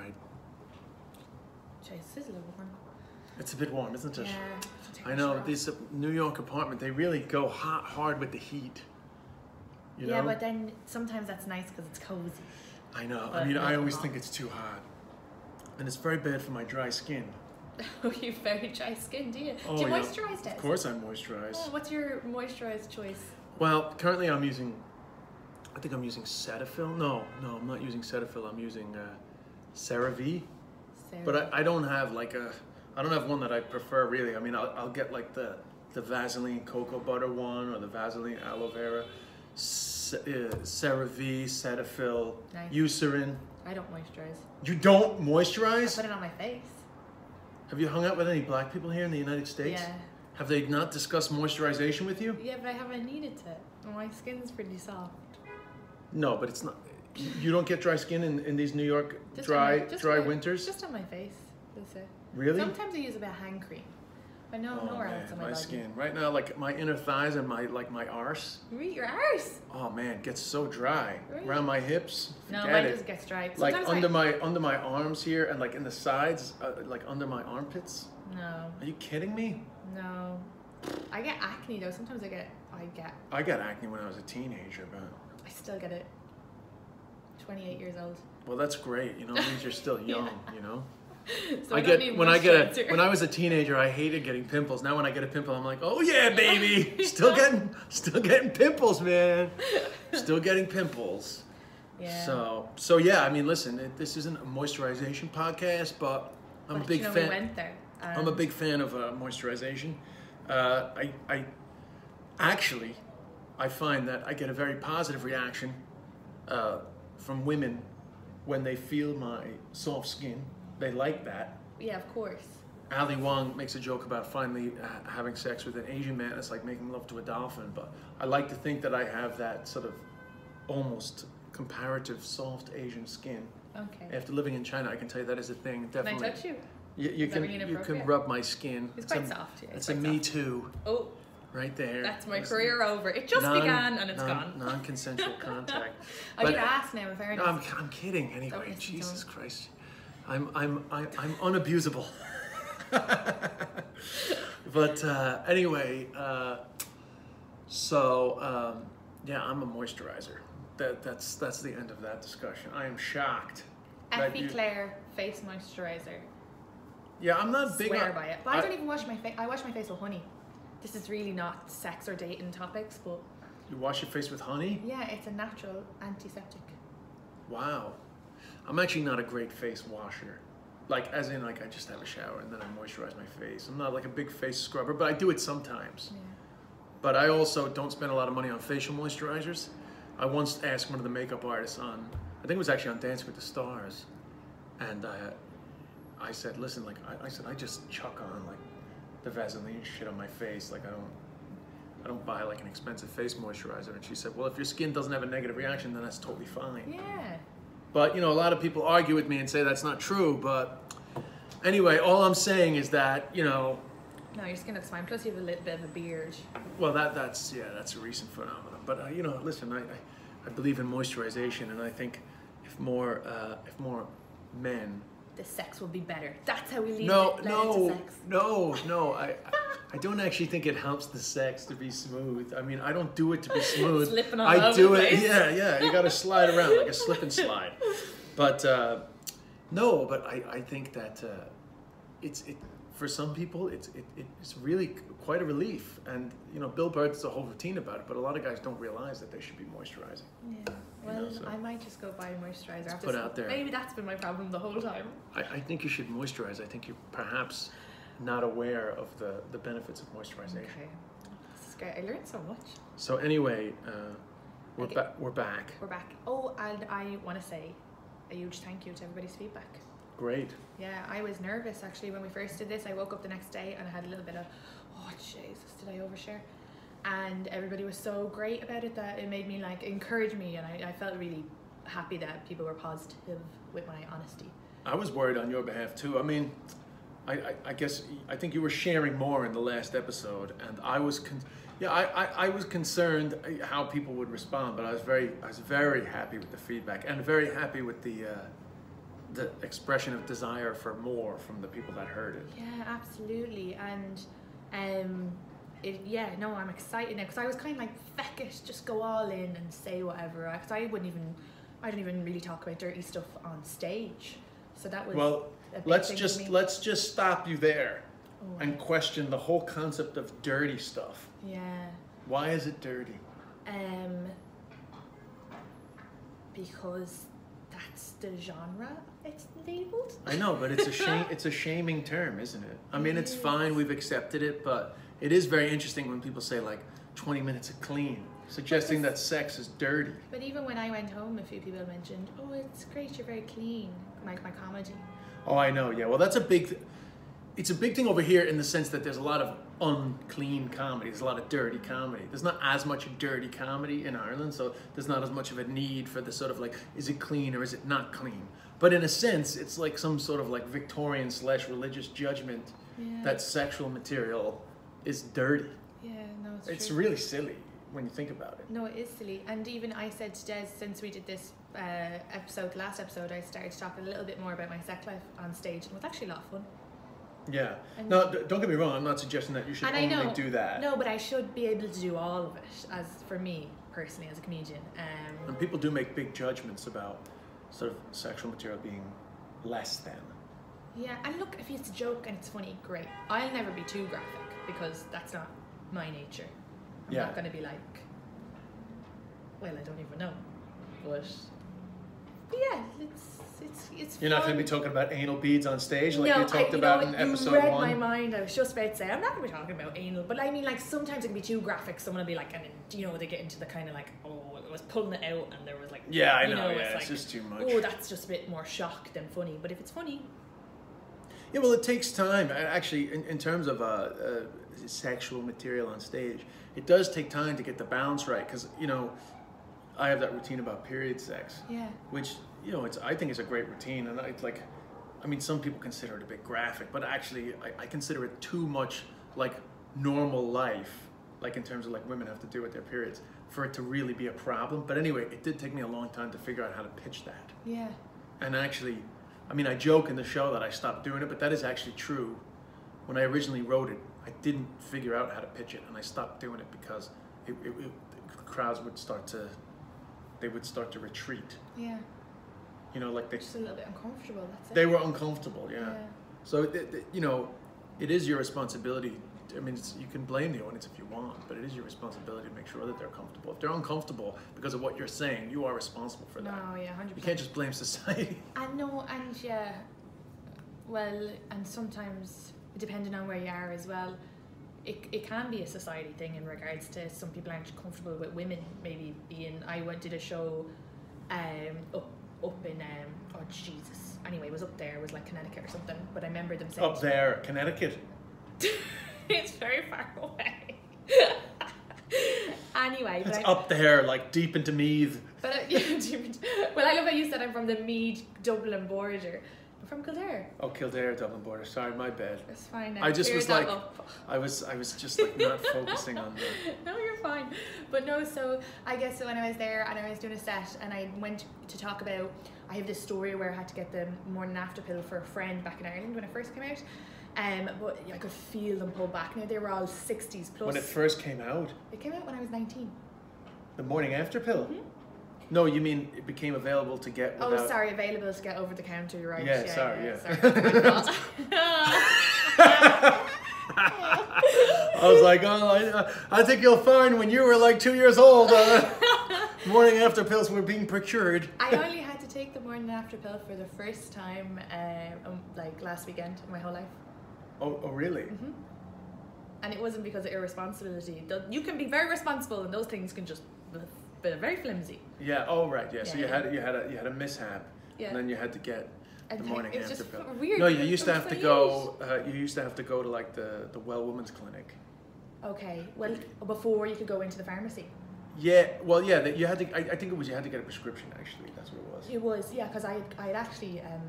right. This is a little warm. It's a bit warm, isn't it? Yeah. I know this uh, New York apartment. They really go hot hard with the heat. You yeah, know? but then sometimes that's nice because it's cozy. I know. I mean, I always hot. think it's too hot, and it's very bad for my dry skin. Oh, you have very dry skin, do you? Oh, do you yeah. moisturize it? Of course, I moisturize. Oh, what's your moisturized choice? Well, currently I'm using. I think I'm using Cetaphil. No, no, I'm not using Cetaphil. I'm using uh, CeraVe. Sarah. But I, I don't have like a. I don't have one that I prefer really. I mean, I'll, I'll get like the the Vaseline cocoa butter one or the Vaseline aloe vera, C- uh, CeraVe, Cetaphil, Nice. Eucerin. I don't moisturize. You don't I moisturize? put it on my face. Have you hung out with any black people here in the United States? Yeah. Have they not discussed moisturization with you? Yeah, but I haven't needed to. My skin's pretty soft. No, but it's not. You don't get dry skin in, in these New York Just dry my- just dry my- winters. Just on my face. That's it. really? Sometimes I use a bit of hand cream. But no, oh nowhere man, else on my, my, body. skin right now, like my inner thighs and my like my arse. Really, your arse. Oh man, it gets so dry Really? around my hips. No, Forget mine it. just gets dry. like under I, my under my arms here and like in the sides, uh, like under my armpits. No, Are you kidding me? no. I get acne though. Sometimes I get, I get, I got acne when I was a teenager, but I still get it. 28 years old. well, that's great. You know, it means you're still young. You know. So I get when I get a when I was a teenager, I hated getting pimples. Now when I get a pimple, I'm like, oh yeah, baby, still getting still getting pimples, man, still getting pimples. yeah. So so yeah, I mean, listen, it, this isn't a moisturization podcast, but I'm But a big you know, fan. We went there. I'm a big fan of uh, moisturization. Uh, I, I actually, I find that I get a very positive reaction uh, from women when they feel my soft skin. They like that. Yeah, of course. Ali Wong makes a joke about finally uh, having sex with an Asian man. It's like making love to a dolphin. But I like to think that I have that sort of almost comparative soft Asian skin. Okay. After living in China, I can tell you that is a thing. Definitely. Can I touch you? You, you can you can rub my skin. It's It's quite a, soft. Yeah, It's a quite me soft. too, Oh, right there. that's my Listen, career over. It just non- began and it's non- gone. Non-consensual contact. I But- did ask now, in fairness. No, I'm, I'm kidding. Anyway, Jesus. Christ, I'm I'm I, I'm unabusable. but uh, anyway, uh, so um, yeah, I'm a moisturizer. That that's that's the end of that discussion. I am shocked. Effie you- Claire face moisturizer. Yeah, I'm not big Swear on. by it. But I, I- don't even wash my face. I wash my face with honey. This is really not sex or dating topics, but You wash your face with honey. yeah, it's a natural antiseptic. Wow. I'm actually not a great face washer. Like, as in, like, I just have a shower and then I moisturize my face. I'm not like a big face scrubber, but I do it sometimes. Yeah. But I also don't spend a lot of money on facial moisturizers. I once asked one of the makeup artists on, I think it was actually on Dancing with the Stars, and uh, I said, listen, like, I, I said, I just chuck on, like, the Vaseline shit on my face. Like, I don't, I don't buy, like, an expensive face moisturizer. And she said, well, if your skin doesn't have a negative reaction, then that's totally fine. Yeah. But you know, a lot of people argue with me and say that's not true. But anyway, all I'm saying is that you know, No, your skin looks fine. Plus, you have a little bit of a beard. well, that that's yeah, that's a recent phenomenon. But uh, you know, listen, I, I I believe in moisturization, and I think if more uh, if more men. The sex will be better. That's how we lead No, it, no, into sex. no, no. I I don't actually think it helps the sex to be smooth. I mean, I don't do it to be smooth. Slipping all I do it. place. Yeah, yeah. You got to slide around like a slip and slide. But uh, no, but I, I think that uh, it's it for some people it's it, it's really quite a relief. And you know, Bill Burr does a whole routine about it, but a lot of guys don't realize that they should be moisturizing. Yeah. You Well, know, so- I might just go buy a moisturizer. After put out there. Maybe that's been my problem the whole time. I, I think you should moisturize. I think you're perhaps not aware of the, the benefits of moisturization. Okay. This is great. I learned so much. So anyway, uh, we're Okay. back. We're back. We're back. Oh, and I want to say a huge thank you to everybody's feedback. Great. Yeah, I was nervous actually when we first did this. I woke up the next day and I had a little bit of, oh Jesus, did I overshare? And everybody was so great about it that it made me like encourage me, and I, I felt really happy that people were positive with my honesty. I was worried on your behalf too. I mean, I, I, I guess I think you were sharing more in the last episode, and I was, con- yeah, I, I, I was concerned uh, how people would respond, but I was very, I was very happy with the feedback, and very happy with the, uh, the expression of desire for more from the people that heard it. Yeah, absolutely. And um, it, yeah, no, I'm excited now because I was kind of like, feck it, just go all in and say whatever. Because I wouldn't even, I don't even really talk about dirty stuff on stage. So that was. Well, let's just let's just stop you there Oh, and question the whole concept of dirty stuff. yeah. Why is it dirty? Um, because that's the genre it's labeled. I know, but it's a shame. It's a shaming term, isn't it? I mean, it's fine. We've accepted it, but it is very interesting when people say like 20 minutes of clean, suggesting that sex is dirty. But even when I went home, a few people mentioned, "Oh, it's great, you're very clean." Like my comedy. Oh, I know. Yeah. Well, that's a big. Th- it's a big thing over here in the sense that there's a lot of unclean comedy. There's a lot of dirty comedy. There's not as much dirty comedy in Ireland, so there's not as much of a need for the sort of like, is it clean or is it not clean? But in a sense, it's like some sort of like Victorian slash religious judgment Yeah. that sexual material is dirty. yeah, no, it's, It's really silly when you think about it. No, it is silly. And even I said to Des, since we did this uh, episode, last episode, I started talking a little bit more about my sex life on stage, and it was actually a lot of fun. Yeah. And- No, d- don't get me wrong. I'm not suggesting that you should only know- do that. No, but I should be able to do all of it, as for me personally, as a comedian. Um, And people do make big judgments about sort of sexual material being less than. yeah, and look, if it's a joke and it's funny, great. I'll never be too graphic because that's not my nature. I'm Yeah. not going to be like, well, I don't even know, but, but yeah, it's it's it's. You're not going to be talking about anal beads on stage like no, you talked I, you about know, in episode you read one. my mind. I was just about to say I'm not going to be talking about anal, but I mean, like sometimes it can be too graphic. Someone will be like, and you know, they get into the kind of like, oh, it was pulling it out, and there was like, Yeah, I you know. yeah, it's it's like, just too much. oh, that's just a bit more shock than funny. But if it's funny, Yeah, well, it takes time. Actually, in, in terms of uh, uh, sexual material on stage, it does take time to get the balance right. Because you know, I have that routine about period sex, yeah, which you know, it's I think it's a great routine, and it's like, I mean, some people consider it a bit graphic, but actually, I, I consider it too much like normal life, like in terms of like women have to do with their periods, for it to really be a problem. But anyway, it did take me a long time to figure out how to pitch that. yeah, And actually, I mean, I joke in the show that I stopped doing it, but that is actually true. When I originally wrote it, I didn't figure out how to pitch it, and I stopped doing it because it, it, it, the crowds would start to, they would start to retreat. yeah, You know, like they, just a little bit uncomfortable. That's it. they were uncomfortable. Yeah. yeah. So you know, it is your responsibility. I mean, it's, you can blame the audience if you want, but it is your responsibility to make sure that they're comfortable. If they're uncomfortable because of what you're saying, you are responsible for that. No, yeah, hundred You can't just blame society. I know, and yeah, well, and sometimes depending on where you are as well, it, it can be a society thing in regards to some people aren't comfortable with women maybe being. I went did a show, um, up up in um, oh Jesus. Anyway, it was up there. It was like Connecticut or something. But I remember them saying Up there, Connecticut. it's very far away. anyway, It's I, up there, like deep into Meath. But I, uh, yeah, different. well, I love how you said I'm from the Meath Dublin border. I'm from Kildare. Oh, Kildare, Dublin border. Sorry, my bad. It's fine now. I just was like- up. I was, I was just like not focusing on that. no, you're fine. But no, so I guess so when I was there and I was doing a set and I went to talk about, I have this story where I had to get the morning after pill for a friend back in Ireland when I first came out. Um, but I could feel them pull back. Now they were all 60s plus. When it first came out, it came out when I was 19. the morning after pill. Mhm. No, you mean it became available to get without. Oh, sorry, available to get over the counter, you're right. Yeah, sorry, yeah. sorry. that's my fault. I was like, oh, I, I think you'll find when you were like two years old, uh, morning after pills were being procured. I only had to take the morning after pill for the first time, um, um, like last weekend in my whole life. Oh, oh really? hmm And it wasn't because of irresponsibility. You can be very responsible, and those things can just be very flimsy. Yeah. Oh, right. Yeah. So you Yeah. had you had a you had a mishap, Yeah. and then you had to get And the morning it's after just pill. weird. No, you used to have to go. Uh, you used to have to go to like the the well woman's clinic. Okay, well, before you could go into the pharmacy. Yeah. Well, yeah. That you had to. I, I think it was you had to get a prescription. Actually, that's what it was. It was, yeah, because I, I had actually, um,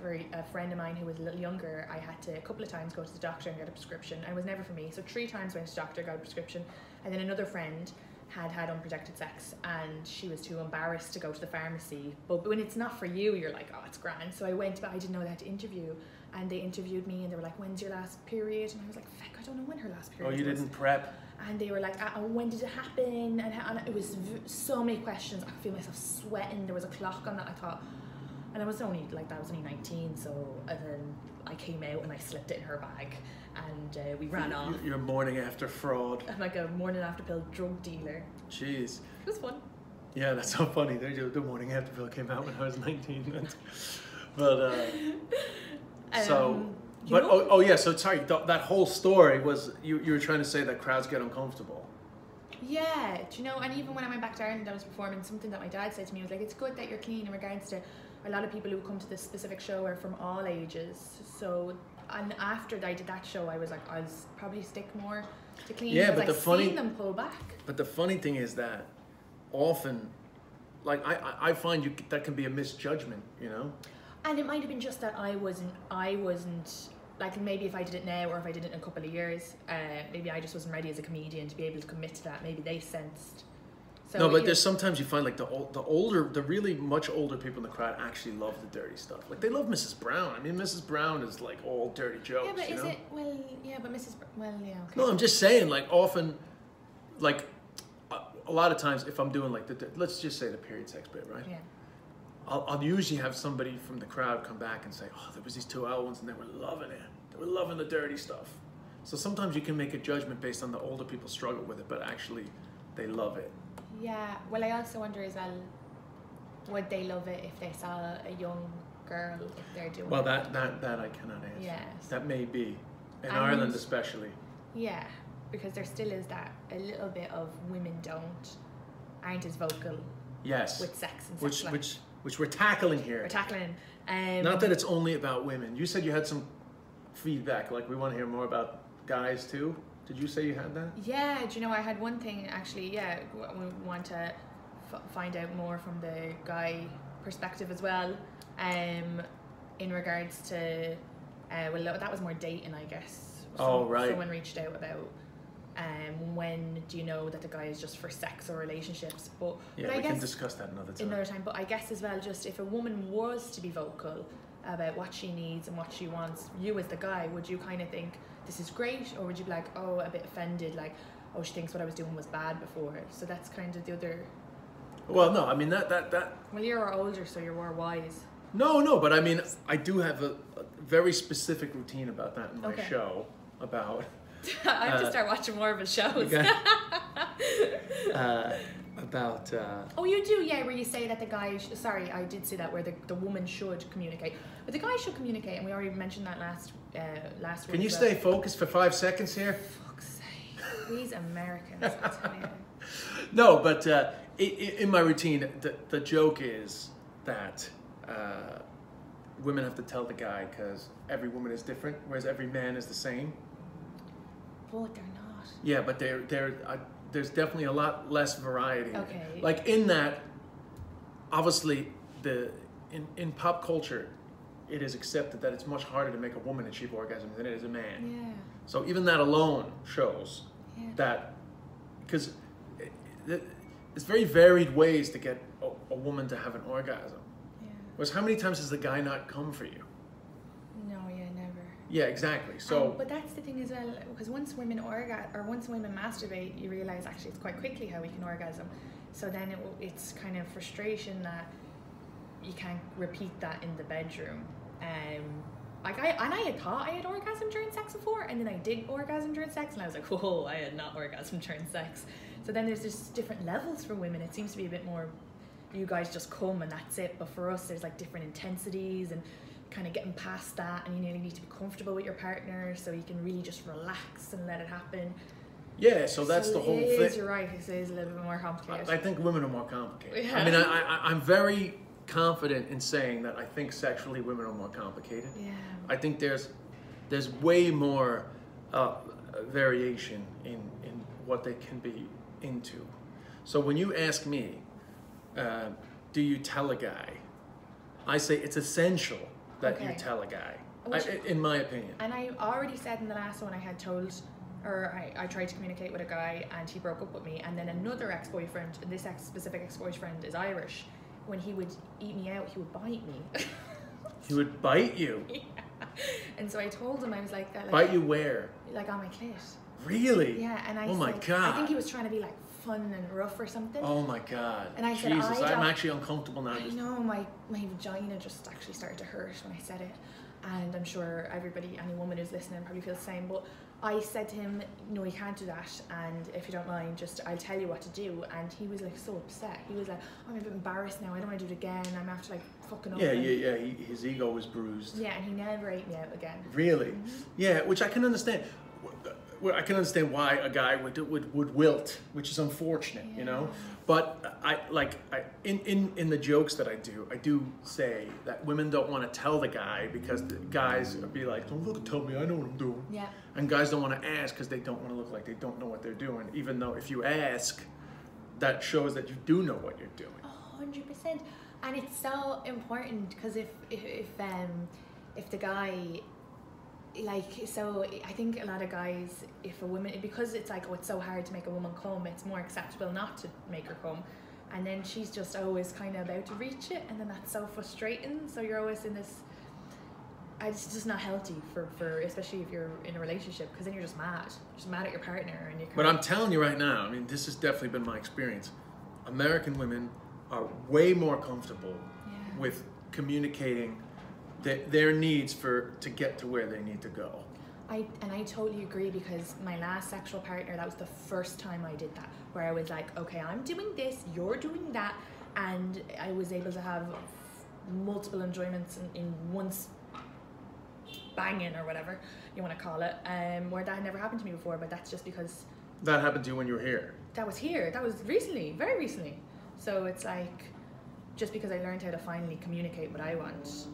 for, a friend of mine who was a little younger, I had to a couple of times go to the doctor and get a prescription, and it was never for me. So three times went to the doctor, got a prescription, and then another friend had had unprotected sex and she was too embarrassed to go to the pharmacy. But when it's not for you, you're like, oh, it's grand. So I went, but I didn't know they had to interview. And they interviewed me and they were like, when's your last period? And I was like, fuck, I don't know when her last period Oh, you was. didn't prep. And they were like, uh, when did it happen? And, and it was v- so many questions. I could feel myself sweating. There was a clock on that. I thought, and I was only like that. I was only nineteen. So and then I came out and I slipped it in her bag, and uh, we ran off. You- Your morning after fraud. I'm like a morning after pill drug dealer. Jeez. It was fun. Yeah, that's so funny. The, the morning after pill came out when I was 19. but, uh, so, Um, you but, know- oh, oh yeah, so sorry, th- that whole story was, you, you were trying to say that crowds get uncomfortable. Yeah, do you know? And even when I went back to Ireland, I was performing. Something that my dad said to me was like, "It's good that you're clean." In regards to a lot of people who come to this specific show are from all ages. So, and after I did that show, I was like, I'll probably stick more to clean. Yeah, but the I've funny- them pull back. But the funny thing is that often, like, I, I- I find you that can be a misjudgment, you know? And it might have been just that I wasn't, I wasn't, like maybe if I did it now or if I did it in a couple of years, uh, maybe I just wasn't ready as a comedian to be able to commit to that. Maybe they sensed. So no, but there's sometimes you find like the old, the older, the really much older people in the crowd actually love the dirty stuff. Like they love Mrs. Brown. I mean, Mrs. Brown is like all dirty jokes. Yeah, but is know? it, well, yeah, but Mrs. Br- Well, yeah, okay. No, I'm just saying. Like often, like a, a lot of times, if I'm doing like the, the let's just say the period sex bit, right? Yeah. I'll, I'll usually have somebody from the crowd come back and say, "Oh, there was these two L ones, and they were loving it. They were loving the dirty stuff." So sometimes you can make a judgment based on the older people struggle with it, but actually, they love it. Yeah, well, I also wonder as well, would they love it if they saw a young girl if they're doing Well, that that that I cannot answer. Yes. That may be in And- Ireland, especially. Yeah, because there still is that a little bit of women don't, aren't as vocal Yes, with sex and sex which which which we're tackling here. We're tackling. Um, Not that it's only about women. You said you had some feedback. Like we want to hear more about guys too. Did you say you had that? Yeah, do you know, I had one thing actually, yeah, we want to f- find out more from the guy perspective as well, um, in regards to, uh, well, that was more dating, I guess. Oh, right. Someone reached out about, um, when do you know that the guy is just for sex or relationships? But, Yeah, but I we guess can discuss that another time. another time. But I guess as well, just if a woman was to be vocal about what she needs and what she wants, you as the guy, would you kind of think this is great, or would you be like, oh, a bit offended, like, oh, she thinks what I was doing was bad before? So that's kind of the other. Well, no, I mean that that that. Well, you're older, so you're more wise. No, no, but I mean I do have a, a very specific routine about that in my Okay. show about I have to Uh, start watching more of his shows. Okay. uh, about. Uh, Oh, you do, yeah, where you say that the guy, sh- sorry, I did say that, where the, the woman should communicate. But the guy should communicate, and we already mentioned that last uh, last week. can you as stay focused for five seconds here? Fuck's sake. These Americans, I tell you. No, but uh, i- i- in my routine, the, the joke is that uh, women have to tell the guy because every woman is different, whereas every man is the same. But they're not. Yeah, but there, there, uh, there's definitely a lot less variety. Okay. Like in that, obviously, the in, in pop culture, it is accepted that it's much harder to make a woman achieve orgasm than it is a man. Yeah. So even that alone shows Yeah. that because there's very varied ways to get a, a woman to have an orgasm. Yeah. Whereas how many times has the guy not come for you? Yeah, exactly. So Um, but that's the thing as well, because once women orgasm or once women masturbate, you realize actually it's quite quickly how we can orgasm. So then it, it's kind of frustration that you can't repeat that in the bedroom. Um, like I and I had thought I had orgasm during sex before, and then I did orgasm during sex, and I was like, whoa, I had not orgasm during sex. So then there's just different levels for women. It seems to be a bit more. You guys just come and that's it. But for us, there's like different intensities and kind of getting past that, and you really need to be comfortable with your partner, so you can really just relax and let it happen. yeah, so that's the whole is, thing. You're right. It is a little bit more I, complicated. I think women are more complicated. Yeah. I mean, I, I, I'm very confident in saying that I think sexually women are more complicated. yeah. I think there's there's way more uh, variation in in what they can be into. So when you ask me, uh, do you tell a guy? I say it's essential that you tell a guy. I, in my opinion. And I already said in the last one I had told or I, I tried to communicate with a guy and he broke up with me and then another ex-boyfriend this ex specific ex-boyfriend is irish when he would eat me out he would bite me He would bite you. yeah. and so i told him i was like that like, Bite you where? like on my clit Really? yeah and i Oh my god! i think he was trying to be like fun and rough or something Oh my god. And I said, Jesus, I'm actually uncomfortable now. I Just, know my my vagina just actually started to hurt when I said it, and I'm sure everybody, any woman who's listening, probably feels the same. But I said to him, "No, you can't do that, and if you don't mind, just I'll tell you what to do." And he was like so upset. He was like, "I'm a bit embarrassed now. I don't want to do it again. I'm after like fucking up." yeah, and- yeah, yeah. He, his ego was bruised. Yeah, and he never ate me out again. Really? Mhm. Yeah, which I can understand. Well, I can understand why a guy would would, would wilt, which is unfortunate, you know. But I like I in, in in the jokes that I do, I do say that women don't want to tell the guy because the guys would be like, "Don't look, tell me, I know what I'm doing." Yeah. And guys don't want to ask because they don't want to look like they don't know what they're doing. Even though if you ask, that shows that you do know what you're doing. Hundred percent, and it's so important because if if if um if the guy like so I think a lot of guys if a woman because it's like oh it's so hard to make a woman come it's more acceptable not to make her come and then she's just always kind of about to reach it and then that's so frustrating so you're always in this it's just not healthy for, for especially if you're in a relationship because then you're just mad you're just mad at your partner and you But I'm telling you right now, I mean, this has definitely been my experience. American women are way more comfortable Yeah. with communicating th- their needs for to get to where they need to go. I and I totally agree because my last sexual partner, that was the first time I did that, where I was like, okay, I'm doing this, you're doing that, and I was able to have multiple enjoyments in, in once banging or whatever you want to call it, um, where that had never happened to me before. But that's just because That happened to you when you were here. that was here, that was recently, very recently. So it's like just because I learned how to finally communicate what I want,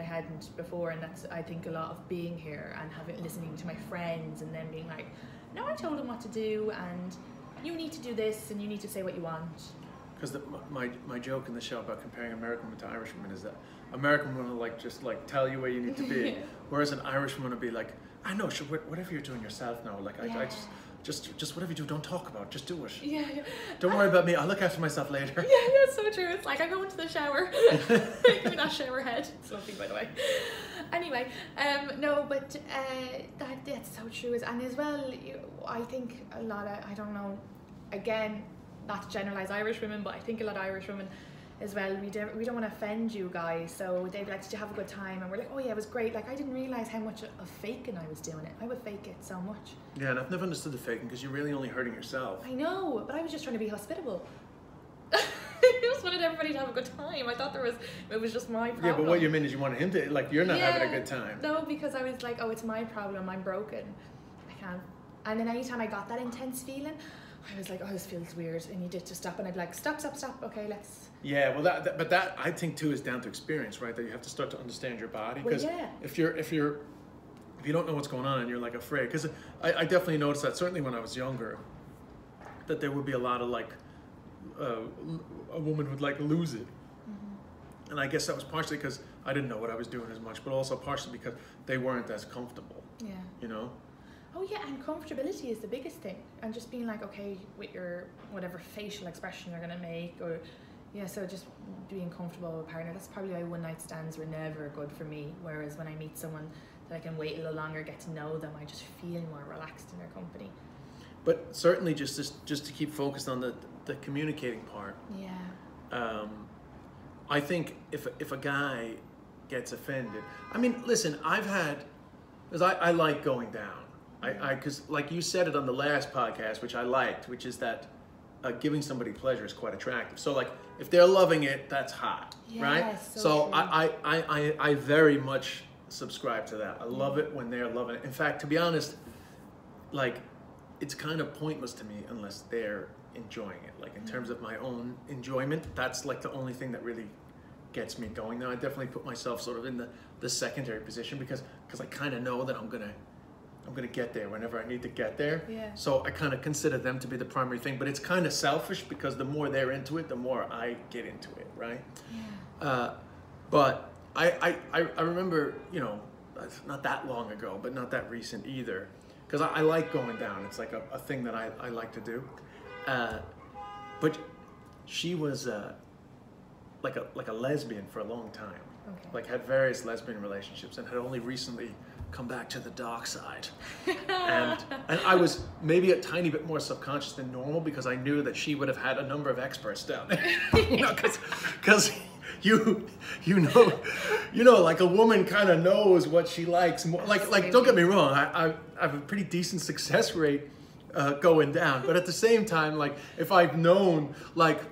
but I hadn't before, and that's I think a lot of being here and having listening to my friends and then being like, no, I told them what to do, and you need to do this, and you need to say what you want. Because my, my joke in the show about comparing American women to Irish women is that American women will like just like tell you where you need to be, whereas an Irish woman will be like, I know, sure, whatever you're doing yourself now, like I, I just, just just whatever you do, don't talk about, it, just do it. Yeah, yeah. Don't worry about me. I'll look after myself later. Yeah, that's so true. It's like I go into the shower. Give me that shower head. It's lovely, by the way. Anyway, um, no, but uh, that that's so true. And as well, you, I think a lot of I don't know. Again, not to generalize Irish women, but I think a lot of Irish women as well. We don't we don't want to offend you guys, so they'd be like, "Did you have a good time?" And we're like, "Oh yeah, it was great." Like I didn't realize how much of faking I was doing it. I would fake it so much. Yeah, and I've never understood the faking because you're really only hurting yourself. I know, but I was just trying to be hospitable. I just wanted everybody to have a good time. I thought there was it was just my problem. Yeah, but what you mean is you wanted him to like you're not having a good time. No, because I was like, oh, it's my problem. I'm broken. I can't. And then anytime I got that intense feeling, I was like, oh, this feels weird. And you did to stop. And I'd be like, stop, stop, stop. Okay, let's. Yeah, well, that, that but that I think too is down to experience, right? That you have to start to understand your body Well, because yeah. if you're if you're if you don't know what's going on and you're like afraid, because I, I definitely noticed that certainly when I was younger, that there would be a lot of like uh, a woman would like lose it, Mm-hmm. and I guess that was partially because I didn't know what I was doing as much, but also partially because they weren't as comfortable, Yeah. you know. Oh yeah, and comfortability is the biggest thing, and just being like okay with your whatever facial expression you're gonna make, or yeah, so just being comfortable with a partner. That's probably why one night stands were never good for me. Whereas when I meet someone that I can wait a little longer, get to know them, I just feel more relaxed in their company. But certainly just this, just to keep focused on the the communicating part. Yeah. um, I think if if a guy gets offended, I mean, listen, I've had because I, I like going down. I because like you said it on the last podcast, which I liked, which is that uh, giving somebody pleasure is quite attractive. So like if they're loving it, that's hot, right? So So. I, I, I, I I very much subscribe to that. I love it when they're loving it. In fact, to be honest, like it's kind of pointless to me unless they're enjoying it. Like in terms of my own enjoyment, that's like the only thing that really gets me going. Now I definitely put myself sort of in the, the secondary position because because I kind of know that I'm gonna I'm gonna get there whenever I need to get there. Yeah. So I kind of consider them to be the primary thing, but it's kind of selfish because the more they're into it, the more I get into it, right? Yeah. Uh, but I, I, I, remember, you know, not that long ago, but not that recent either, because I, I like going down. It's like a, a thing that I, I like to do. Uh, but she was uh, like a like a lesbian for a long time. Okay. Like had various lesbian relationships and had only recently come back to the dark side. and and I was maybe a tiny bit more subconscious than normal because I knew that she would have had a number of experts down there. you know, because you you know you know like a woman kind of knows what she likes more. Like like don't get me wrong, I I, I have a pretty decent success rate uh, going down, but at the same time, like if I've known like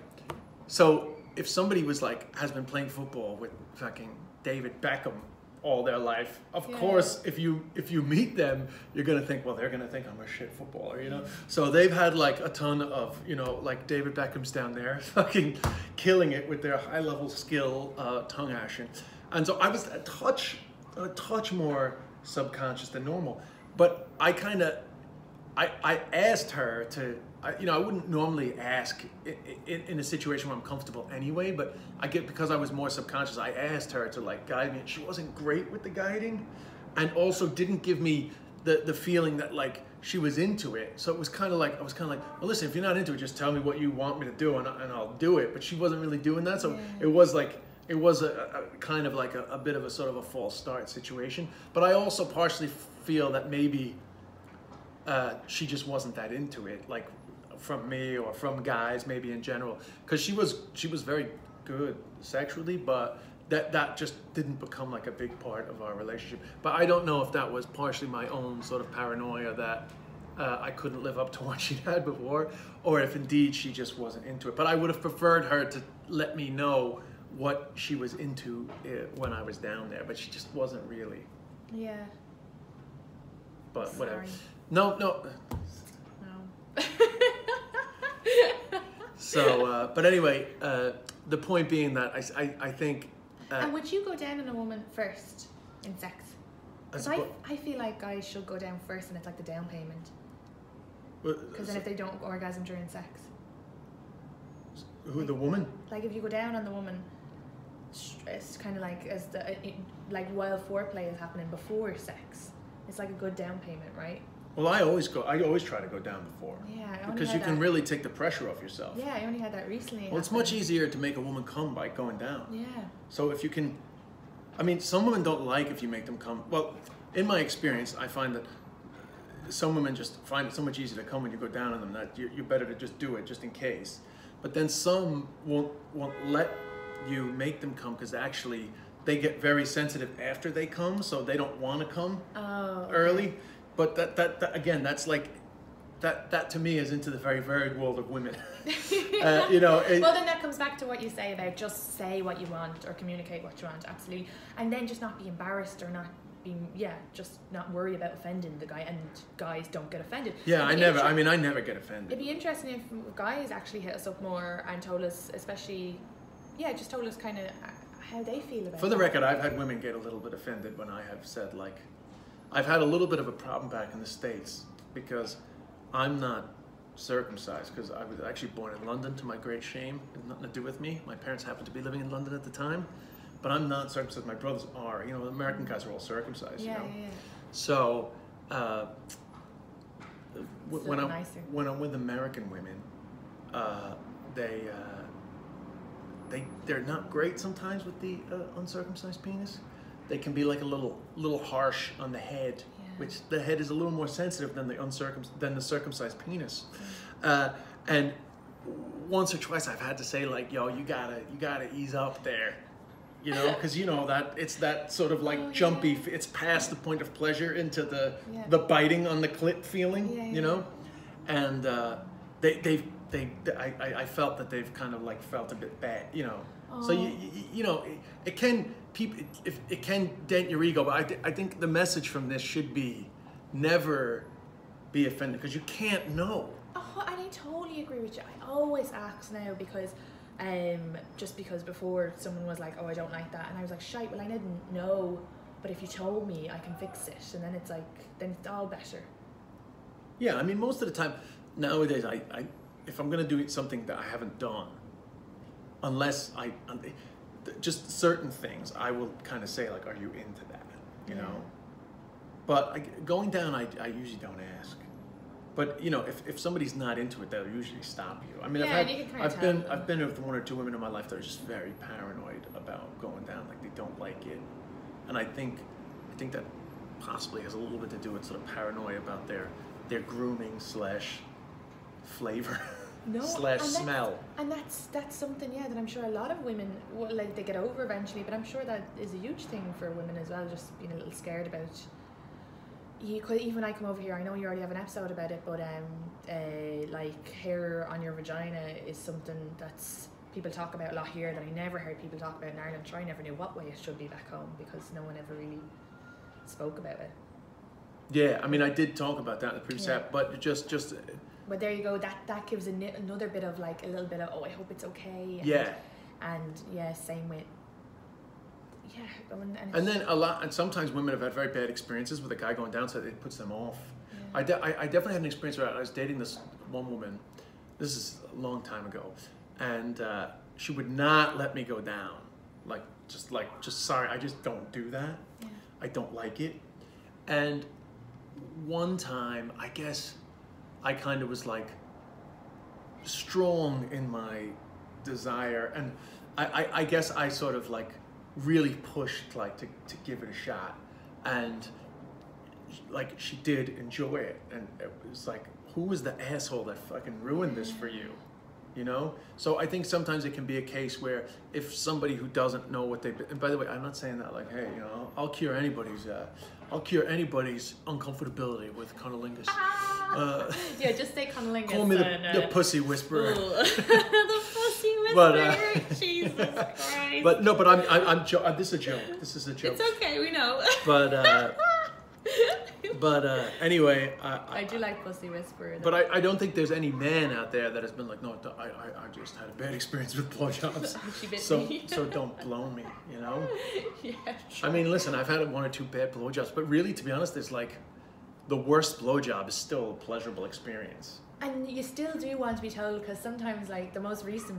so if somebody was like has been playing football with fucking David Beckham all their life. Of Yeah. course, if you if you meet them, you're gonna think, well, they're gonna think I'm a shit footballer, you know. So they've had like a ton of, you know, like David Beckham's down there, fucking killing it with their high level skill, uh, tongue ashing, and so I was a touch, a touch more subconscious than normal, but I kind of I, I asked her to, I, you know, I wouldn't normally ask in, in, in a situation where I'm comfortable anyway, but I get because I was more subconscious, I asked her to like guide me, and she wasn't great with the guiding, and also didn't give me the the feeling that like she was into it. So it was kind of like I was kind of like, well, listen, if you're not into it, just tell me what you want me to do, and, and I'll do it. But she wasn't really doing that, so Yeah. it was like it was a, a kind of like a, a bit of a sort of a false start situation. But I also partially feel that maybe uh, she just wasn't that into it, like from me or from guys, maybe in general, because she was she was very good sexually, but that that just didn't become like a big part of our relationship. But I don't know if that was partially my own sort of paranoia that. Uh, I couldn't live up to what she'd had before, or if indeed she just wasn't into it. But I would have preferred her to let me know what she was into uh, when I was down there, but she just wasn't really. Yeah. But whatever. No, no. No. So, uh, but anyway, uh, the point being that I, I, I think. Uh, and would you go down on a woman first in sex? Because I, I feel like guys should go down first and it's like the down payment. uh, Because then if they don't orgasm during sex. who the woman? Like if you go down on the woman, it's kind of like as the like while foreplay is happening before sex. It's like a good down payment, right? Well, I always go. I always try to go down before Yeah, I only because you can that- really take the pressure off yourself. Yeah, I only had that recently. Well, it's much easier to make a woman come by going down. Yeah. So if you can, I mean, some women don't like if you make them come. Well, in my experience, I find that some women just find it so much easier to come when you go down on them that you're, you're better to just do it just in case. But then some won't won't let you make them come because actually they get very sensitive after they come, so they don't want to come Oh. okay. early. But that, that that again, that's like that that to me is into the very varied world of women. uh, you know. It, well, then that comes back to what you say about just say what you want or communicate what you want, absolutely, and then just not be embarrassed or not being yeah, just not worry about offending the guy. And guys don't get offended. yeah, I never. I mean, I never get offended. It'd be interesting if guys actually hit us up more and told us, especially, yeah, just told us kind of how they feel about. It. For the it. record, I've had women get a little bit offended when I have said like, I've had a little bit of a problem back in the states because I'm not circumcised because I was actually born in London to my great shame. It had nothing to do with me. My parents happened to be living in London at the time, but I'm not circumcised. My brothers are. You know, the American guys are all circumcised. Yeah, you know. yeah, yeah. So, uh, when I'm nicer. when I'm with American women, uh, they uh, they they're not great sometimes with the uh, uncircumcised penis. They can be like a little little harsh on the head, Yeah. which the head is a little more sensitive than the uncircum than the circumcised penis. Uh, and once or twice I've had to say like, "Yo, you gotta you gotta ease up there." You know, because you know that it's that sort of like Oh, jumpy. yeah. It's past the point of pleasure into the Yeah. the biting on the clit feeling. You know, and uh, they they've they I, I I felt that they've kind of like felt a bit bad. You know, so you, Oh. you you know it, it can people if it can dent your ego, but I th- I think the message from this should be never be offended because you can't know. Oh, and I totally agree with you. I always ask now because, um, just because before someone was like, "Oh, I don't like that," and I was like, "Shite." Well, I didn't know, but if you told me, I can fix it, and then it's like, then it's all better. Yeah, I mean, most of the time nowadays, I, I if I'm gonna do something that I haven't done, unless I, just certain things, I will kind of say like, "Are you into that?" You Yeah. know. But I, going down, I, I usually don't ask. But you know, if, if somebody's not into it, they'll usually stop you. I mean, Yeah, I've and you had, can I've been, them. I've been with one or two women in my life that are just very paranoid about going down, like they don't like it, and I think, I think that possibly has a little bit to do with sort of paranoia about their, their grooming slash flavor No, slash and that's- smell. And that's that's something, yeah, that I'm sure a lot of women will like they get over eventually. But I'm sure that is a huge thing for women as well, just being a little scared about. You could even when I come over here. I know you already have an episode about it, but um, uh, like hair on your vagina is something that's people talk about a lot here that I never heard people talk about in Ireland. So I never knew what way it should be back home because no one ever really spoke about it. Yeah, I mean, I did talk about that in the previous Yeah. app, but just, just, But there you go. That that gives a, another bit of like a little bit of oh I hope it's okay. And, yeah. And yeah, same with yeah, and, and, And then a lot, and sometimes women have had very bad experiences with a guy going down, so it puts them off. I, de- I, I definitely had an experience where I was dating this one woman. This is a long time ago, and uh, she would not let me go down. Like just like just sorry, I just don't do that. yeah. I don't like it. And one time, I guess I kind of was like strong in my desire, and I, I, I guess I sort of like really pushed like to, to give it a shot, and like she did enjoy it, and it was like, who was the asshole that fucking ruined this for you? You know, so I think sometimes it can be a case where if somebody who doesn't know what they and by the way, I'm not saying that like, hey, you know, I'll cure anybody's, uh, I'll cure anybody's uncomfortability with cunnilingus. Uh, yeah, just say cunnilingus. call me the, and, the uh, pussy whisperer. the pussy whisperer. But, uh, Jesus Christ. But no, but I'm, I'm, I'm jo- uh, this is a joke. This is a joke. it's okay, we know. But uh, but uh, anyway, I, I do like pussy whisperer. though. But I, I don't think there's any man out there that has been like, no, I, I, I just had a bad experience with blowjobs. She bit so me. so don't blow me, you know. yeah. I mean, listen, I've had one or two bad blowjobs, but really, to be honest, there's like the worst blowjob is still a pleasurable experience. And you still do want to be told because sometimes, like the most recent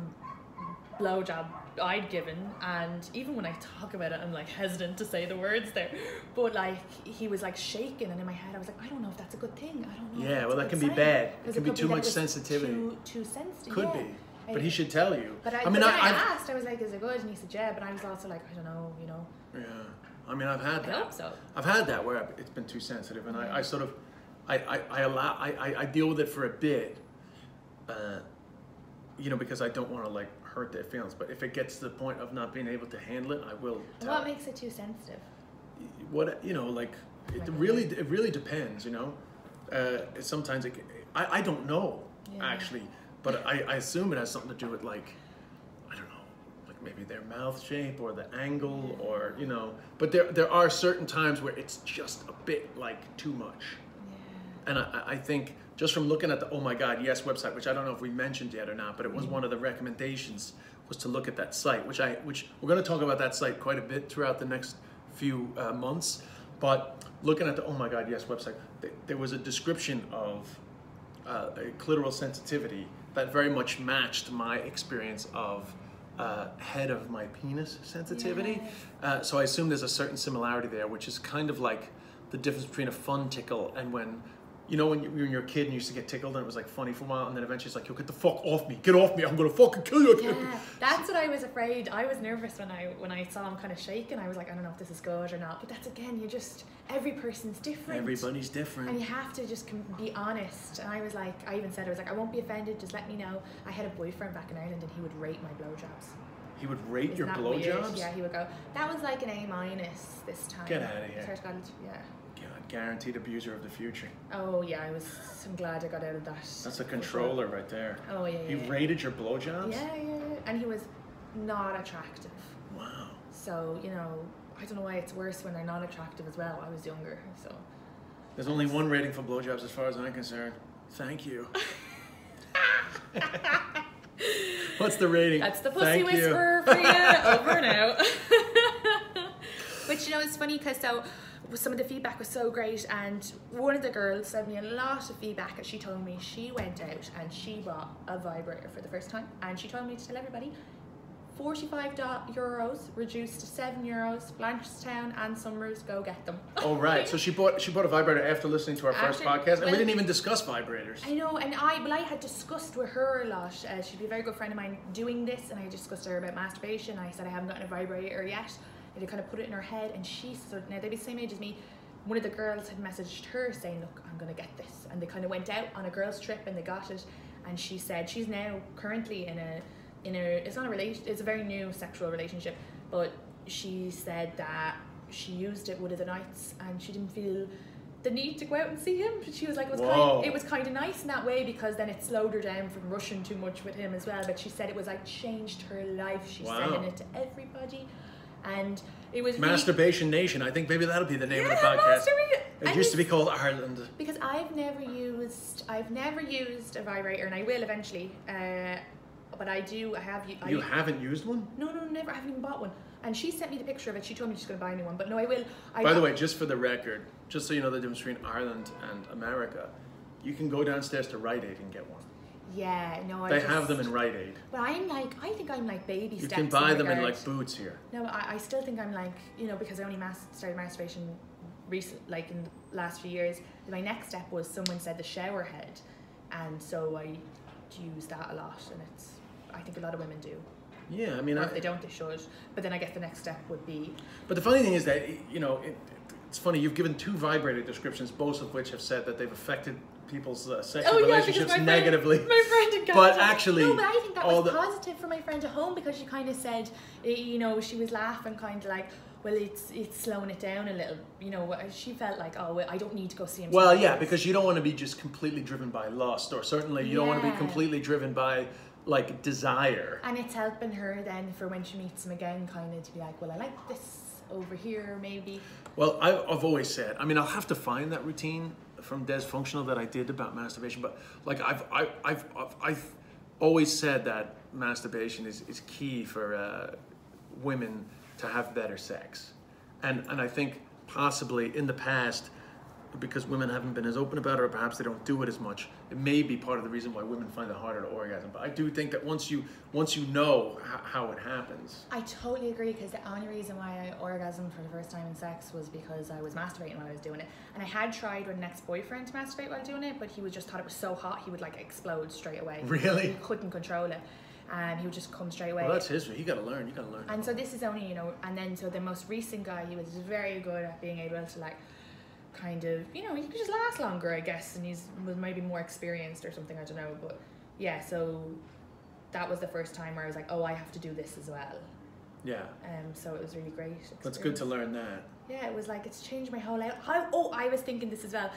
blowjob I'd given, and even when I talk about it, I'm like hesitant to say the words there. But like he was like shaking, and in my head, I was like, I don't know if that's a good thing. I don't know. Yeah, well, that can be sign." bad. It can be too that much sensitivity. Too, too sensitive. Could yeah. be, I- but he should tell you. But I, I mean, I, I, asked, I was like, is it good? And he said, yeah. But I was also like, I don't know, you know. yeah. I mean, I've had I that. hope so. I've had that where it's been too sensitive, and I. I sort of, I, I, I allow, I, I, I deal with it for a bit, uh, you know, because I don't want to like hurt their feelings. But if it gets to the point of not being able to handle it, I will tell. What makes it too sensitive? what you know, like it really, it really depends. You know, uh, sometimes it, I, I don't know Yeah. actually, but I, I assume it has something to do with like, I don't know, like maybe their mouth shape or the angle or you know. But there, there are certain times where it's just a bit like too much. Yeah. And I, I think just from looking at the Oh My God Yes website, which I don't know if we mentioned yet or not, but it was one of the recommendations was to look at that site, which I which we're going to talk about that site quite a bit throughout the next few uh, months. But looking at the Oh My God Yes website, th- there was a description of uh, a clitoral sensitivity that very much matched my experience of uh, head of my penis sensitivity. Uh, so I assume there's a certain similarity there, which is kind of like the difference between a fun tickle and when, you know, when, you, when you're a kid and you used to get tickled and it was like funny for a while, and then eventually it's like, yo, get the fuck off me, get off me, I'm gonna fucking kill you. Yeah, that's what I was afraid. I was nervous when I when I saw him kind of shaking. I was like, I don't know if this is good or not. But that's again, you just every person's different. Everybody's different, And you have to just be honest. And I was like, I even said, I was like, I won't be offended. Just let me know. I had a boyfriend back in Ireland, and he would rate my blowjobs. He would rate Isn't your that weird? blowjobs? Yeah, he would go. That was like an A minus this time. Get outta here. Swear to yeah. Guaranteed abuser of the future. Oh yeah, I was. I'm glad I got out of that. That's a controller right there. Oh yeah, He yeah. yeah. rated your blowjobs? Yeah, yeah, yeah. And he was not attractive. Wow. So, you know, I don't know why it's worse when they're not attractive as well. I was younger, so. There's only one rating for blowjobs as far as I'm concerned. Thank you. What's the rating? That's the pussy Thank you. whisperer for you. Over and out. but you know, it's funny because so some of the feedback was so great, and one of the girls sent me a lot of feedback, and she told me she went out and she bought a vibrator for the first time, and she told me to tell everybody 45 euros, reduced to 7 euros. Blanchardstown Ann Summers, go get them. Oh right, so she bought she bought a vibrator after listening to our first podcast, and well- we didn't even discuss vibrators. I know, and I well, I had discussed with her a lot. Uh, she'd be a very good friend of mine doing this, and I discussed her about masturbation. I said I haven't gotten a vibrator yet. I kind of put it in her head, and she said, now they'd be the same age as me. One of the girls had messaged her saying, "Look, I'm gonna get this," and they kind of went out on a girls' trip and they got it. And she said she's now currently in a in a it's not a relation it's a very new sexual relationship, but she said that she used it one of the nights and she didn't feel the need to go out and see him. She was like, it was kind, it was kind of nice in that way because then it slowed her down from rushing too much with him as well. But she said it was like changed her life. She's Wow. sending it to everybody, and it was really- Masturbation Nation. I think maybe that'll be the name of the podcast. It and used to be called Ireland. because I've never used I've never used a vibrator and I will eventually. Uh, but I do. I have. I, You haven't used one? no, no, never. I haven't even bought one. And she sent me the picture of it. She told me she's going to buy me one. But no, I will. I By the way, just for the record, just so you know the difference between Ireland and America, you can go downstairs to Rite Aid and get one. Yeah, no, I They just, have them in Rite Aid. But I'm like, I think I'm like baby You steps. can buy them in like Boots here. No, I, I still think I'm like, you know, because I only mas- started masturbation recent, like in the last few years. My next step was someone said the shower head, and so I use that a lot, and it's. I think a lot of women do. Yeah, I mean, I, if they don't, they should. But then I guess the next step would be but the funny thing is that you know, it, it's funny. You've given two vibrator descriptions, both of which have said that they've affected people's uh, sexual relationships negatively. Oh, My friend But actually, no, but I think that all was the- positive for my friend at home because she kind of said, you know, she was laughing, kind of like, well, it's it's slowing it down a little. You know, she felt like, oh, well, I don't need to go see him. Well, tonight." yeah, because you don't want to be just completely driven by lust, or certainly you don't want to be completely driven by like desire. And it's helping her then for when she meets him again, kind of to be like, well, I like this over here, maybe. Well, I, I've always said. I mean, I'll have to find that routine from Des Functional that I did about masturbation. But like, I've I, I've, I've I've always said that masturbation is, is key for uh, women to have better sex, and and I think possibly in the past. Because women haven't been as open about it, or perhaps they don't do it as much. It may be part of the reason why women find it harder to orgasm. But I do think that once you once you know how, how it happens, I totally agree because the only reason why I orgasmed for the first time in sex was because I was masturbating while I was doing it. And I had tried with an ex boyfriend to masturbate while doing it, but he was just thought it was so hot he would like explode straight away. Really? He couldn't control it. And he would just come straight away. well, that's his. You got to learn. You got to learn. and so this is only, you know, and then so the most recent guy, he was very good at being able to like kind of, you know, he could just last longer, I guess, and he's was maybe more experienced or something, I don't know. But yeah, so that was the first time where I was like, oh, I have to do this as well. yeah, Um, so it was really great. that's good to learn that. Yeah, it was like it's changed my whole life. How? Oh, I was thinking this as well.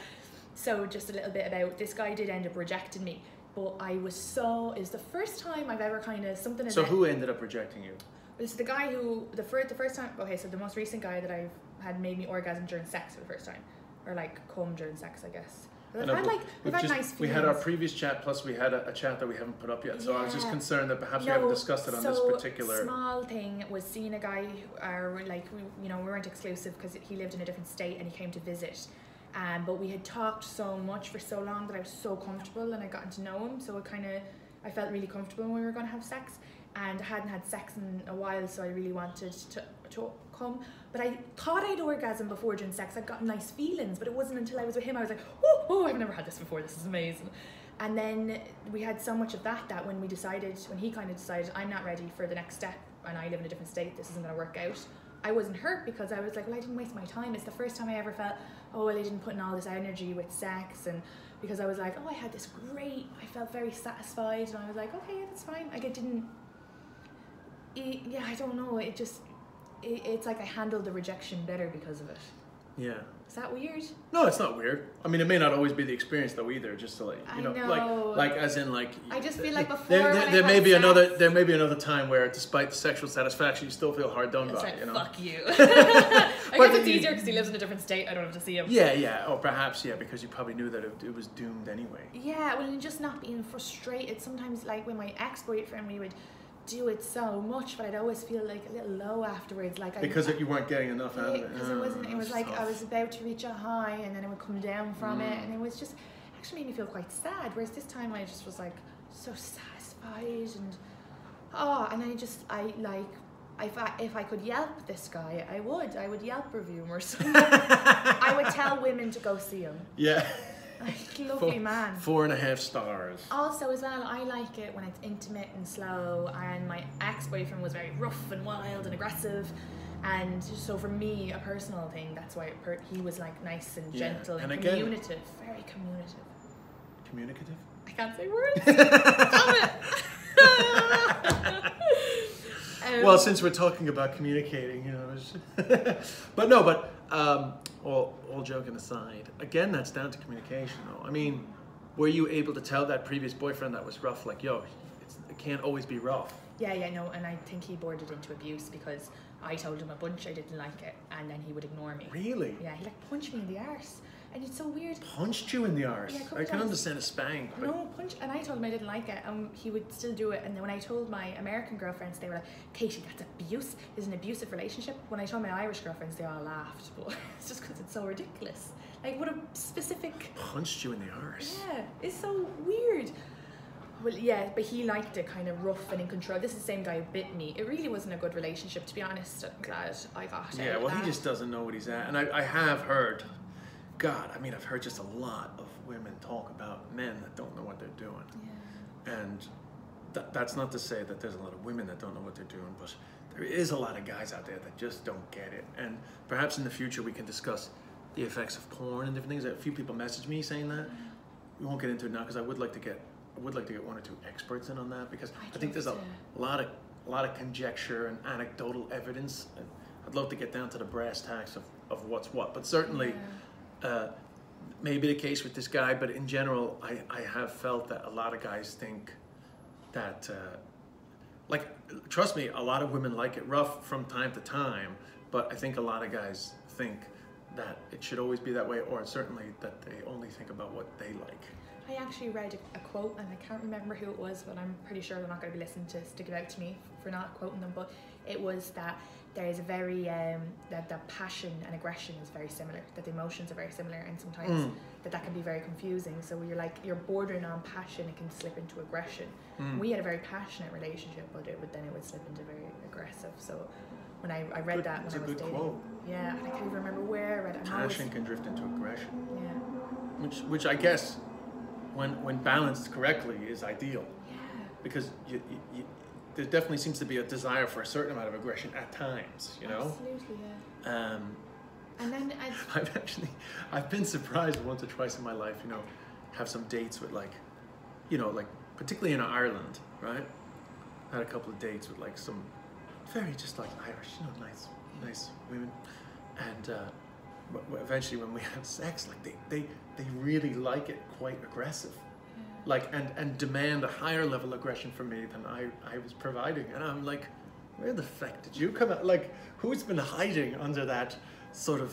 So just a little bit about this guy did end up rejecting me, but I was so. It was the first time I've ever kind of something. So who ended up rejecting you? It's the guy who the first the first time. Okay, so the most recent guy that I've had made me orgasm during sex for the first time, or like come during sex, I guess. I've had like we've had just- nice we had our previous chat, plus we had a, a chat that we haven't put up yet. So I was just concerned that perhaps we haven't discussed it on this so particular. small thing was seeing a guy who, or like we, you know we weren't exclusive because he lived in a different state and he came to visit um, but we had talked so much for so long that I was so comfortable and I gotten to know him so it kind of I felt really comfortable when we were going to have sex and I hadn't had sex in a while so I really wanted to, to come but I thought I'd orgasm before during sex I'd gotten nice feelings but it wasn't until I was with him I was like oh, oh I've never had this before this is amazing and then we had so much of that that when we decided, when he kind of decided, I'm not ready for the next step and I live in a different state, this isn't going to work out, I wasn't hurt because I was like, well, I didn't waste my time. It's the first time I ever felt, oh, well, I didn't put in all this energy with sex. And because I was like, oh, I had this great, I felt very satisfied. And I was like, okay, yeah, that's fine. Like, it didn't, it, yeah, I don't know. It just, it, it's like I handled the rejection better because of it. Yeah. Is that weird? No, it's not weird. I mean, it may not always be the experience though either. Just to like you know, know. like like as in like. I just feel like before There, there, there may be sex- another. There may be another time where, despite the sexual satisfaction, you still feel hard done by. You know. fuck you. I But guess it's easier because he lives in a different state. I don't have to see him. Yeah, yeah, or perhaps yeah, because you probably knew that it, it was doomed anyway. Yeah, well, and just not being frustrated. Sometimes, like with my ex boyfriend, we would do it so much, but I'd always feel like a little low afterwards. Like Because I, it, you weren't getting enough out of it. because Oh, it wasn't. It was that's like I was about to reach a high, and then it would come down from it, Mm. and it was just actually made me feel quite sad. Whereas this time, I just was like so satisfied, and Oh, and I just I like if I if I could Yelp this guy, I would. I would Yelp review him or something. I would tell women to go see him. Yeah. Like, lovely Four- man. Four and a half stars. Also, as well, I like it when it's intimate and slow. And my ex-boyfriend was very rough and wild and aggressive, and so for me, a personal thing. That's why per- he was like nice and Yeah, gentle and, and again- communicative, very communicative. Communicative. I can't say words. Damn it. Um, Well, since we're talking about communicating, you know, but no, but um, all all joking aside, again, that's down to communication. Though. I mean, were you able to tell that previous boyfriend that was rough, like, yo, it's, it can't always be rough? Yeah, yeah, no, and I think he bordered into abuse because I told him a bunch I didn't like it, and then he would ignore me. Really? Yeah, he like punched me in the arse, and it's so weird. Punched you in the arse. Yeah, I can times. understand a spank, but No punch, and I told him I didn't like it, and he would still do it. And then when I told my American girlfriends, they were like, "Katie, that's abuse. Is an abusive relationship." When I told my Irish girlfriends, they all laughed, but it's just because it's so ridiculous. Like, what a specific. punched you in the arse. Yeah, it's so weird. Well, yeah, but he liked it kind of rough and in control. This is the same guy who bit me. It really wasn't a good relationship, to be honest. I'm glad I got out Yeah, well, he just doesn't know what he's at. And I, I have heard, God, I mean, I've heard just a lot of women talk about men that don't know what they're doing. Yeah. And that, that's not to say that there's a lot of women that don't know what they're doing, but there is a lot of guys out there that just don't get it. And perhaps in the future we can discuss the effects of porn and different things. A few people messaged me saying that. Mm-hmm. We won't get into it now because I would like to get I would like to get one or two experts in on that because I'd I think there's a to. lot of a lot of conjecture and anecdotal evidence. And I'd love to get down to the brass tacks of, of what's what. But certainly uh, maybe the case with this guy, but in general, I, I have felt that a lot of guys think that, uh, like, trust me, a lot of women like it rough from time to time, but I think a lot of guys think that it should always be that way, or certainly that they only think about what they like. I actually read a, a quote, and I can't remember who it was, but I'm pretty sure they're not going to be listening to stick it out to me for not quoting them. But it was that there is a very um, that that passion and aggression is very similar. That the emotions are very similar, and sometimes Mm. that that can be very confusing. So you're like you're bordering on passion, it can slip into aggression. Mm. We had a very passionate relationship, but it would then it would slip into very aggressive. So when I, I read Good- that when I was dating, quote. yeah, I can't even remember where I read it. Was- Passion can drift into aggression, yeah, which, which I guess, when when balanced correctly, is ideal. yeah. because you, you, there definitely seems to be a desire for a certain amount of aggression at times, you know. Absolutely, yeah. Um, And then I, I've actually, I've been surprised once or twice in my life, you know, have some dates with like, you know, like particularly in Ireland, right? Had a couple of dates with like some very just like Irish, you know, nice, nice women, and uh, eventually when we have sex, like they, they, they really like it quite aggressive like and and demand a higher level of aggression from me than I I was providing, and I'm like, where the fuck did you come out? Like, who's been hiding under that sort of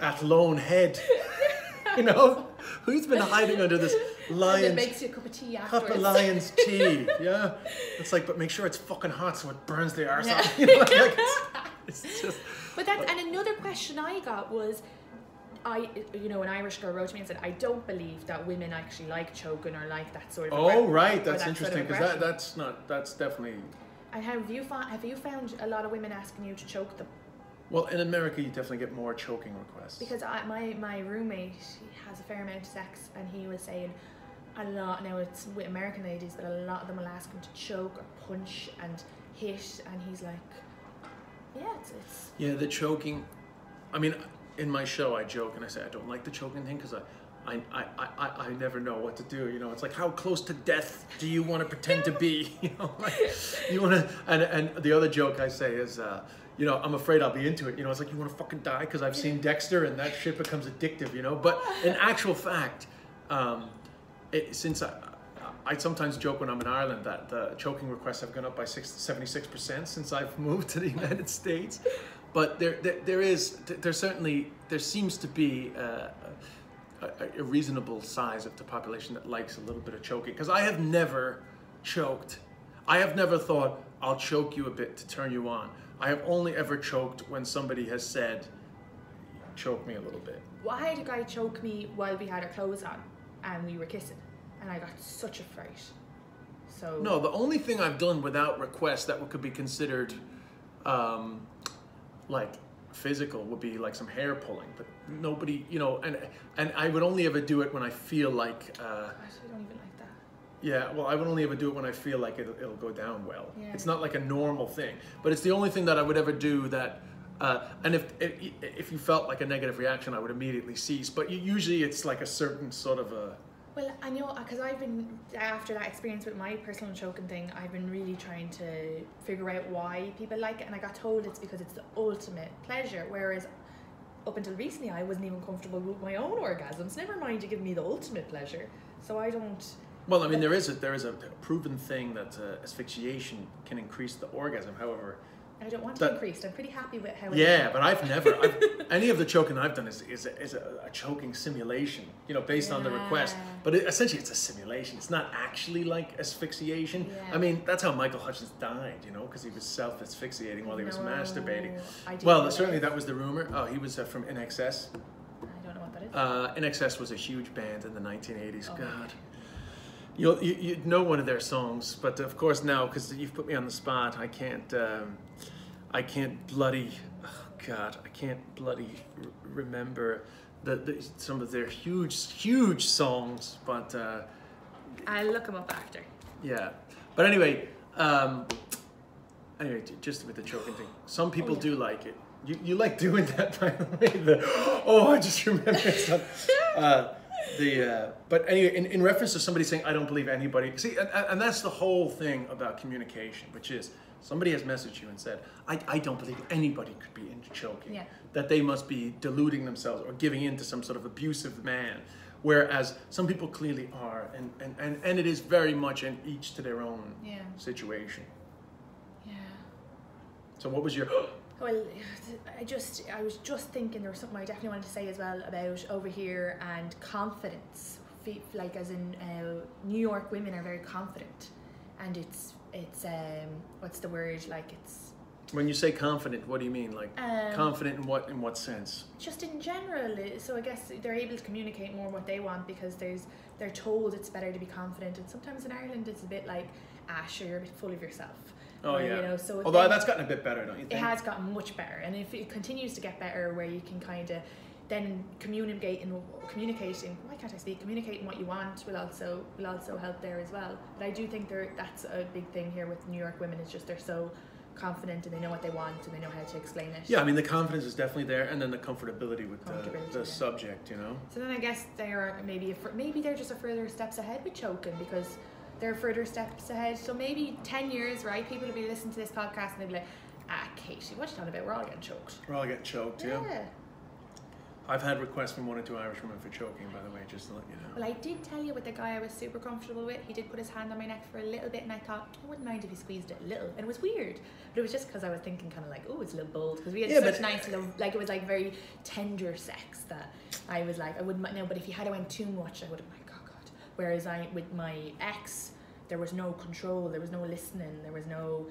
at lone head? you know, who's been hiding under this and it makes you a cup of tea afterwards. cup of lion's tea? Yeah, it's like, but make sure it's fucking hot so it burns the arse Yeah. off. You know, like, it's, it's just. But that's and another question I got was, I you know an Irish girl wrote to me and said I don't believe that women actually like choking or like that sort of. Thing. Oh aggre- right, that's that interesting Sort of because that that's not that's definitely And have you found have you found a lot of women asking you to choke them? well in America you definitely get more choking requests. Because I, my my roommate he has a fair amount of sex and he was saying a lot now it's with American ladies but a lot of them will ask him to choke or punch and hit and he's like yeah it's, it's Yeah, the choking. I mean, in my show, I joke and I say I don't like the choking thing because I, I, I, I, I never know what to do. You know, it's like how close to death do you want to pretend to be? You know, like you want to. And and the other joke I say is, uh, you know, I'm afraid I'll be into it. You know, it's like you want to fucking die because I've seen Dexter and that shit becomes addictive. You know, but in actual fact, um, it, since I. I sometimes joke when I'm in Ireland that the choking requests have gone up by 76% since I've moved to the United States. But there, there, there is, there certainly, there seems to be uh, a, a, a reasonable size of the population that likes a little bit of choking. Because I have never choked. I have never thought, I'll choke you a bit to turn you on. I have only ever choked when somebody has said, choke me a little bit. Well, I had a guy choke me while we had our clothes on and we were kissing, and I got such a fright, So No, the only thing I've done without request that could be considered um, like physical would be like some hair pulling, but nobody, you know, and and I would only ever do it when I feel like, uh, Actually, I don't even like that. yeah, well, I would only ever do it when I feel like it'll, it'll go down well. Yeah. It's not like a normal thing, but it's the only thing that I would ever do that. Uh, and if, if if you felt like a negative reaction, I would immediately cease. But usually, it's like a certain sort of a Well, I know because I've been after that experience with my personal choking thing. I've been really trying to figure out why people like it, and I got told it's because it's the ultimate pleasure. Whereas up until recently, I wasn't even comfortable with my own orgasms. Never mind you give me the ultimate pleasure. So I don't. Well, I mean, there is a there is a proven thing that uh, asphyxiation can increase the orgasm. However, I don't want That- to increase. I'm pretty happy with how. it yeah, but I've never I've, any of the choking I've done is is a, is a, a choking simulation. You know, based on the request. But it, essentially, it's a simulation. It's not actually like asphyxiation. Yeah. I mean, that's how Michael Hutchence died. You know, because he was self asphyxiating while he was No, masturbating. I didn't Well, certainly that. was the rumor. Oh, he was uh, from INXS. I don't know what that is. Uh, INXS was a huge band in the 1980s. Oh, God. You'll, you, you'd know one of their songs, but of course now, because you've put me on the spot, I can't, um, I can't bloody, oh God, I can't bloody r- remember the, the, some of their huge, huge songs, but uh, I'll look them up after. yeah. But anyway, um, anyway, just with the choking thing, some people yeah. do like it. You, you like doing that, by the way. The, oh, I just remembered some, uh, the. Uh, but anyway, in, in reference to somebody saying, "I don't believe anybody," see, and, and that's the whole thing about communication, which is somebody has messaged you and said, "I, I don't believe anybody could be into choking." Yeah. That they must be deluding themselves or giving in to some sort of abusive man. Whereas some people clearly are, and, and, and, and it is very much in each to their own Yeah. situation. Yeah. So what was your Well, I just I was just thinking there was something I definitely wanted to say as well about over here and confidence. Like as in uh, New York women are very confident, and it's it's um what's the word like it's when you say confident? What do you mean? Like um, confident in what in what sense? just in general. uh, So I guess they're able to communicate more what they want because there's they're told it's better to be confident, and sometimes in Ireland it's a bit like ah sure you're a bit full of yourself. Oh Or, yeah. you know, so Although then- that's gotten a bit better, don't you think? it has gotten much better and if it continues to get better where you can kind of then communicate and communicating why can't I speak communicating what you want will also will also help there as well but I do think there that's a big thing here with New York women it's just they're so confident and they know what they want and they know how to explain it Yeah, I mean the confidence is definitely there, and then the comfortability with the, Comfortability, the yeah. subject, you know. so then I guess they are maybe a, maybe they're just a further steps ahead with choking because they're further steps ahead so maybe 10 years right people will be listening to this podcast and they'll be like ah Katie what you talking about we're all getting choked We're all getting choked, yeah. yeah. I've had requests from one or two Irish women for choking, by the way, just to let you know. Well, I did tell you with the guy I was super comfortable with. He did put his hand on my neck for a little bit, and I thought I wouldn't mind if he squeezed it a little. And it was weird, but it was just because I was thinking kind of like, oh, it's a little bold because we had Yeah, such nice little, like it was like very tender sex that I was like, I wouldn't mind. No, but if he had went too much, I would have like. Whereas I with my ex, there was no control, there was no listening, there was no.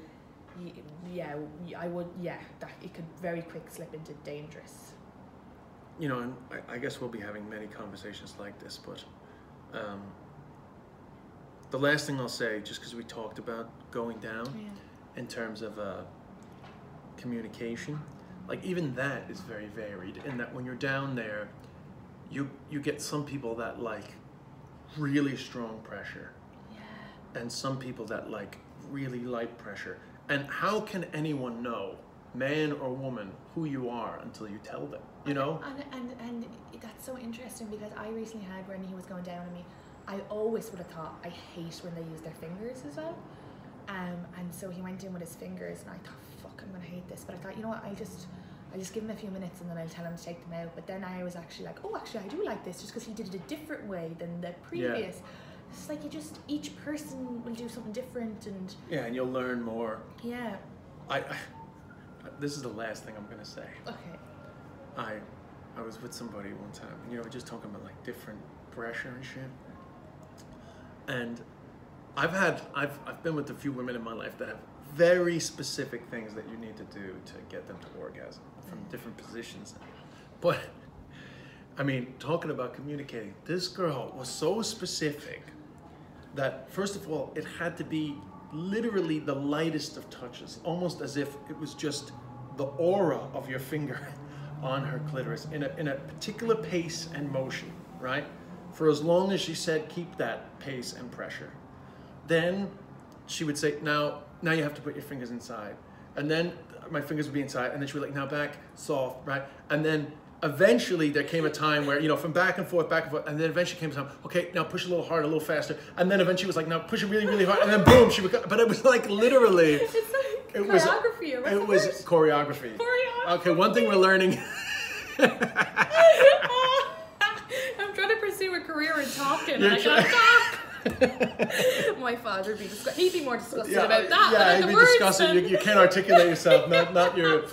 Yeah, I would. Yeah, that it could very quick slip into dangerous. You know, and I, I guess we'll be having many conversations like this, but um, the last thing I'll say, just because we talked about going down, Yeah. in terms of uh, communication. Like even that is very varied in that when you're down there, you you get some people that like really strong pressure Yeah. and some people that like really light pressure. And how can anyone know, man or woman, who you are until you tell them? You know? And, and and that's so interesting because I recently had when he was going down on me, I always would have thought I hate when they use their fingers as well. Um, and so he went in with his fingers, and I thought, "Fuck, I'm gonna hate this." But I thought, you know what? I just, I just give him a few minutes, and then I'll tell him to take them out. But then I was actually like, "Oh, actually, I do like this," just because he did it a different way than the previous. It's like you just each person will do something different, and Yeah, and you'll learn more. yeah, I, I this is the last thing I'm gonna say. okay, I I was with somebody one time, and you know, just talking about like different pressure and shit. And I've had I've I've been with a few women in my life that have very specific things that you need to do to get them to orgasm from mm. different positions. But I mean, talking about communicating, this girl was so specific that first of all, it had to be literally the lightest of touches, almost as if it was just the aura of your finger on her clitoris in a, in a particular pace and motion, right? For as long as she said, keep that pace and pressure. Then she would say, now, now you have to put your fingers inside. And then my fingers would be inside, and then she would be like, now back, soft, right? And then eventually there came a time where, you know, from back and forth, back and forth, and then eventually came a time, okay, now push a little harder, a little faster. And then eventually was like, now push it really, really hard. And then boom, she would go, but it was like literally, It's like it was, choreography. or what's it was choreography. Choreography. Okay, one thing we're learning, I'm trying to pursue a career in talking. and I can't talk. My father would be disgust- he'd be more disgusted about that yeah, the be disgusting. You, you can't articulate yourself, not not your.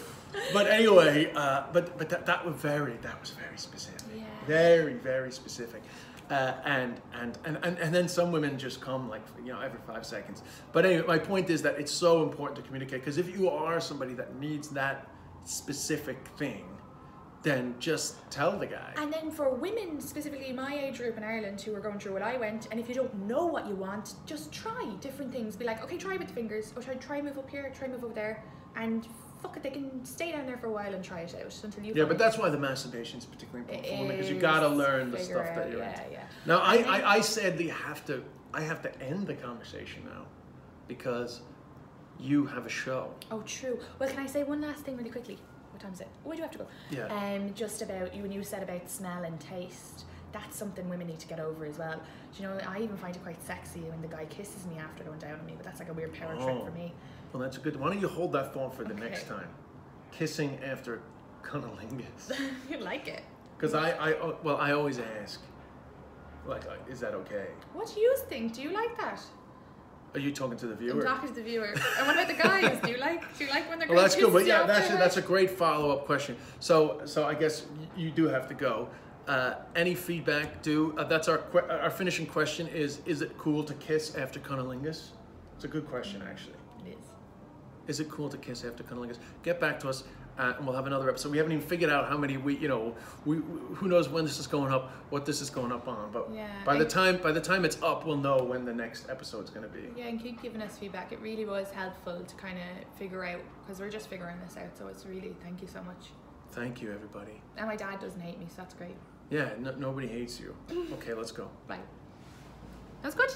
But anyway, uh, but but that, that was very that was very specific. Yeah. Very very specific. Uh, and, and, and, and, and then some women just come like you know every five seconds but anyway my point is that it's so important to communicate because if you are somebody that needs that specific thing then just tell the guy And then for women, specifically my age group in Ireland, who are going through what I went, and if you don't know what you want, just try different things. Be like, okay, try with the fingers, or try try move up here, try move over there, and fuck it, they can stay down there for a while and try it out until you. yeah but that's why the masturbation is particularly important for women because you gotta learn the stuff that you're yeah, into yeah. Now, I, then- I, I sadly have to, I have to end the conversation now because you have a show. Oh, true. Well, can I say one last thing really quickly? What time is it? Oh, I do have to go. Yeah. Um, just about you when you said about smell and taste. That's something women need to get over as well. Do you know? I even find it quite sexy when the guy kisses me after going down on me, but that's like a weird power trip Oh. for me. Well, that's a good. Why don't you hold that thought for the Okay. next time? Kissing after cunnilingus. you like it? Because I, I, oh, well, I always ask, like, uh, is that okay? What do you think? Do you like that? Are you talking to the viewer? I'm talking to the viewer. and what about the guys? Do you like? Do you like when they're Well, that's good. But yeah, that's a, that's a great follow up question. So, so I guess you do have to go. Uh, any feedback? Do uh, that's our our finishing question is: Is it cool to kiss after cunnilingus? It's a good question, actually. It is. Is it cool to kiss after cunnilingus? Get back to us, uh, and we'll have another episode. We haven't even figured out how many we, you know, we, who knows when this is going up, what this is going up on. But Yeah, by the time by the time it's up, we'll know when the next episode's going to be. Yeah, and keep giving us feedback. It really was helpful to kind of figure out because we're just figuring this out. So it's really thank you so much. Thank you, everybody. And my dad doesn't hate me, so that's great. Yeah, no, nobody hates you. Okay, let's go. Bye. That was good.